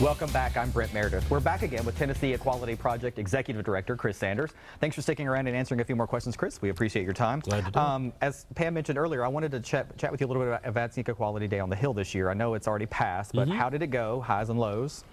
Welcome back. I'm Brent Meredith. We're back again with Tennessee Equality Project Executive Director Chris Sanders. Thanks for sticking around and answering a few more questions, Chris. We appreciate your time. Glad to do um, As Pam mentioned earlier, I wanted to chat, chat with you a little bit about Advancing Equality Day on the Hill this year. I know it's already passed, but mm -hmm. how did it go? Highs and lows?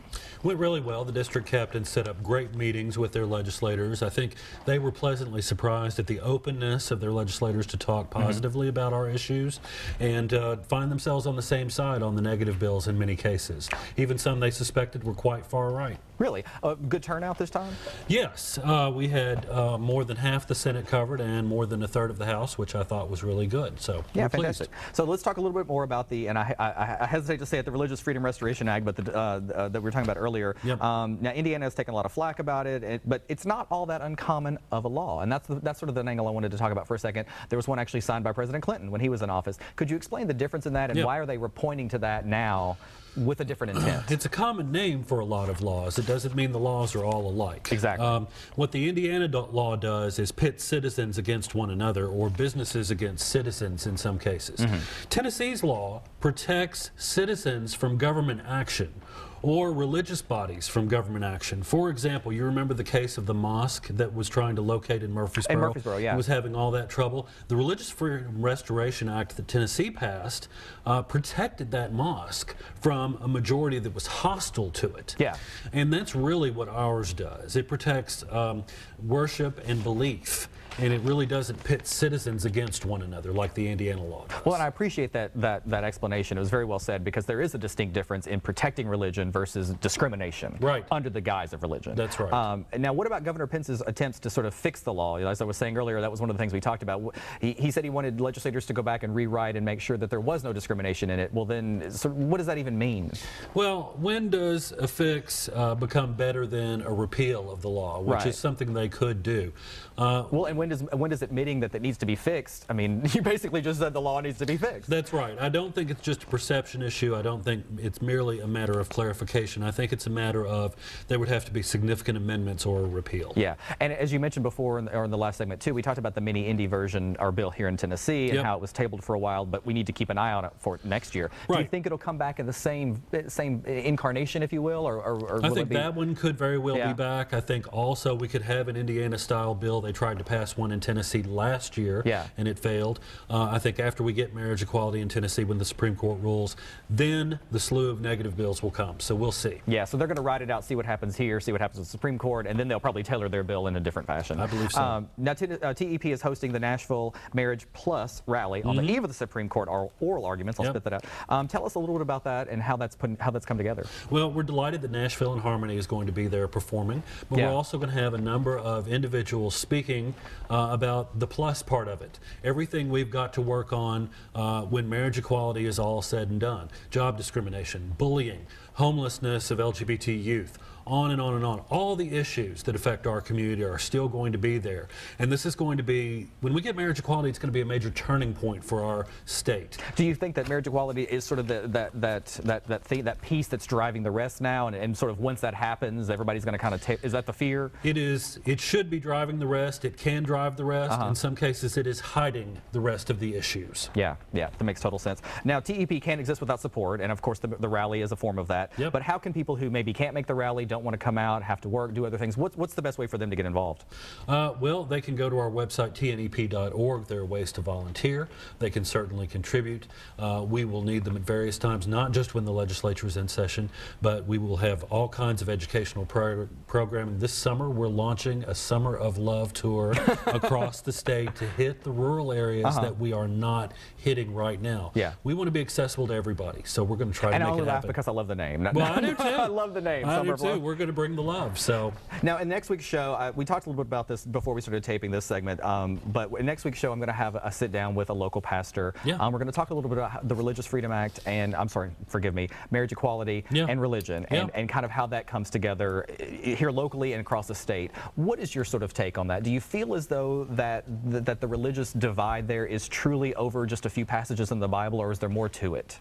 Went really well. The district captains set up great meetings with their legislators. I think they were pleasantly surprised at the openness of their legislators to talk mm-hmm. positively mm -hmm. about our issues and uh, find themselves on the same side on the negative bills in many cases. Even some they suspected were quite far right. Really? A good turnout this time? Yes. Uh, we had uh, more than half the Senate covered and more than a third of the House, which I thought was really good. So, yeah, fantastic. Pleased. So, let's talk a little bit more about the, and I, I, I hesitate to say it, the Religious Freedom Restoration Act, but the, uh, uh, that we were talking about earlier. Yep. Um, now, Indiana has taken a lot of flack about it, it, but it's not all that uncommon of a law. And that's, the, that's sort of the angle I wanted to talk about for a second. There was one actually signed by President Clinton when he was in office. Could you explain the difference in that and yep. why are they pointing to that now with a different intent. It's a common name for a lot of laws. It doesn't mean the laws are all alike. Exactly. Um, what the Indiana law does is pit citizens against one another or businesses against citizens in some cases. Mm -hmm. Tennessee's law protects citizens from government action or religious bodies from government action. For example, you remember the case of the mosque that was trying to locate in Murfreesboro? In Murfreesboro, yeah. It Was having all that trouble. The Religious Freedom Restoration Act that Tennessee passed uh, protected that mosque from a majority that was hostile to it. Yeah. And that's really what ours does. It protects um, worship and belief and it really doesn't pit citizens against one another like the Indiana law does. Well, and I appreciate that, that, that explanation. It was very well said because there is a distinct difference in protecting religion versus discrimination right. under the guise of religion. That's right. Um, now, what about Governor Pence's attempts to sort of fix the law? As I was saying earlier, that was one of the things we talked about. He, he said he wanted legislators to go back and rewrite and make sure that there was no discrimination in it. Well, then, so what does that even mean? Well, when does a fix uh, become better than a repeal of the law, which right. is something they could do? Uh, well, and when does when does admitting that it needs to be fixed? I mean, you basically just said the law needs to be fixed. That's right. I don't think it's just a perception issue. I don't think it's merely a matter of clarification. I think it's a matter of there would have to be significant amendments or a repeal. Yeah, and as you mentioned before, in the, or in the last segment too, we talked about the mini Indy version, our bill here in Tennessee, and yep. how it was tabled for a while, but we need to keep an eye on it for next year. Right. Do you think it'll come back in the same same incarnation, if you will, or, or, or I think that one could very well yeah. be back. I think also we could have an Indiana-style bill. They tried to pass one in Tennessee last year, yeah. and it failed. Uh, I think after we get marriage equality in Tennessee, when the Supreme Court rules, then the slew of negative bills will come. So we'll see. Yeah, so they're going to ride it out, see what happens here, see what happens with the Supreme Court, and then they'll probably tailor their bill in a different fashion. I believe so. Um, now, uh, TEP is hosting the Nashville Marriage Plus rally on mm -hmm. the mm-hmm. eve of the Supreme Court oral arguments. I'll yep. spit that out. Um, tell us a little bit about that and how that's put, how that's come together. Well, we're delighted that Nashville in Harmony is going to be there performing, but yeah. we're also going to have a number of individuals speaking uh, about the plus part of it. Everything we've got to work on uh, when marriage equality is all said and done. Job discrimination, bullying, homelessness of LGBT youth, on and on and on. All the issues that affect our community are still going to be there. And this is going to be, when we get marriage equality, it's going to be a major turning point for our state. Do you think that marriage equality is sort of the, that, that, that, that, thing, that piece that's driving the rest now? And, and sort of once that happens, everybody's going to kind of take, is that the fear? It is. It should be driving the rest. It can drive the rest. Uh -huh. In some cases, it is hiding the rest of the issues. Yeah, yeah, that makes total sense. Now, TEP can't exist without support, and of course, the, the rally is a form of that. Yep. But how can people who maybe can't make the rally, don't want to come out, have to work, do other things. What's, what's the best way for them to get involved? Uh, well, they can go to our website, tnep.org. There are ways to volunteer. They can certainly contribute. Uh, we will need them at various times, not just when the legislature is in session, but we will have all kinds of educational pro programming. This summer, we're launching a Summer of Love tour across the state to hit the rural areas uh -huh. that we are not hitting right now. Yeah. We want to be accessible to everybody, so we're going to try and to make it happen. And I laugh because I love the name. Well, I do too. I love the name. I Summer do too. We're going to bring the love. So now in next week's show, uh, we talked a little bit about this before we started taping this segment. Um, but in next week's show, I'm going to have a, sit down with a local pastor. Yeah. Um, we're going to talk a little bit about the Religious Freedom Act and I'm sorry, forgive me, marriage equality yeah. and religion, and, yeah. and kind of how that comes together here locally and across the state. What is your sort of take on that? Do you feel as though that that the religious divide there is truly over just a few passages in the Bible, or is there more to it?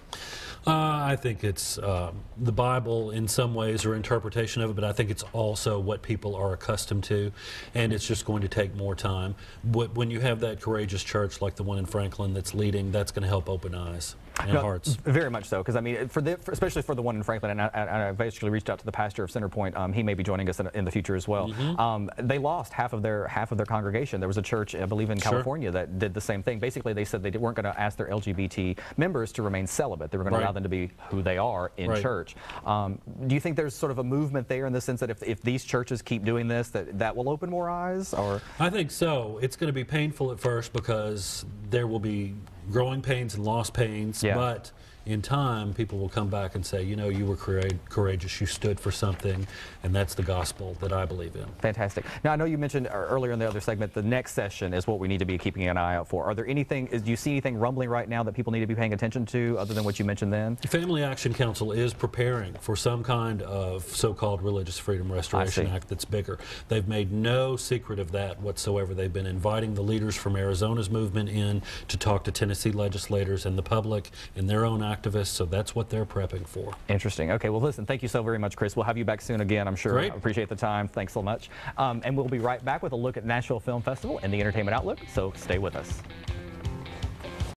Uh, I think it's uh, the Bible in some ways or interpretation of it, but I think it's also what people are accustomed to, and it's just going to take more time. But when you have that courageous church like the one in Franklin that's leading, that's going to help open eyes. And No, hearts. Very much so, because I mean, for the, for, especially for the one in Franklin, and I, and I've actually reached out to the pastor of Centerpoint. Um, he may be joining us in, in the future as well. Mm-hmm. Um, they lost half of their half of their congregation. There was a church, I believe, in Sure. California that did the same thing. Basically, they said they weren't going to ask their LGBT members to remain celibate. They were going to allow them to be who they are in Right. church. Um, do you think there's sort of a movement there in the sense that if, if these churches keep doing this, that that will open more eyes? Or I think so. It's going to be painful at first because there will be growing pains and lost pains. Yeah. But in time, people will come back and say, you know, you were courageous, you stood for something, and that's the gospel that I believe in. Fantastic. Now, I know you mentioned uh, earlier in the other segment the next session is what we need to be keeping an eye out for. Are there anything, is, do you see anything rumbling right now that people need to be paying attention to other than what you mentioned then? Family Action Council is preparing for some kind of so-called Religious Freedom Restoration. Act that's bigger. They've made no secret of that whatsoever. They've been inviting the leaders from Arizona's movement in to talk to Tennessee legislators and the public in their own activists, so that's what they're prepping for. Interesting. Okay, well, listen, thank you so very much, Chris. We'll have you back soon again, I'm sure. Great. I appreciate the time. Thanks so much. Um, and we'll be right back with a look at Nashville Film Festival and the Entertainment Outlook, so stay with us.